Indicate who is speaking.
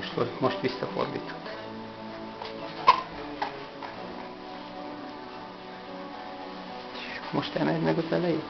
Speaker 1: Most, most visszafordít. Most emeld meg az elejét.